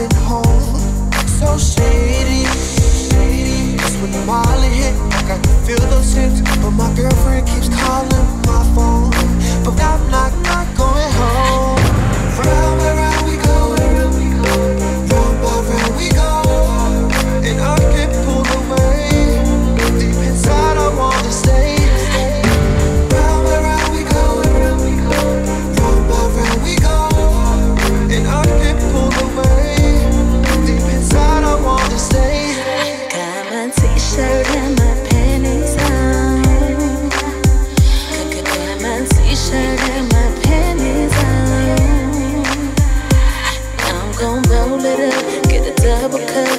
private home. So shady, shady. That's when Molly hit. I can feel those hips, but my girlfriend keeps calling my phone. But I'm not, not going. little, get a double cup.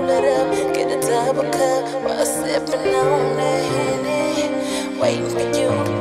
roll it up, get a double cup while sipping on that honey. Waiting for you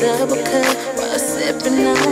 double cup while sipping on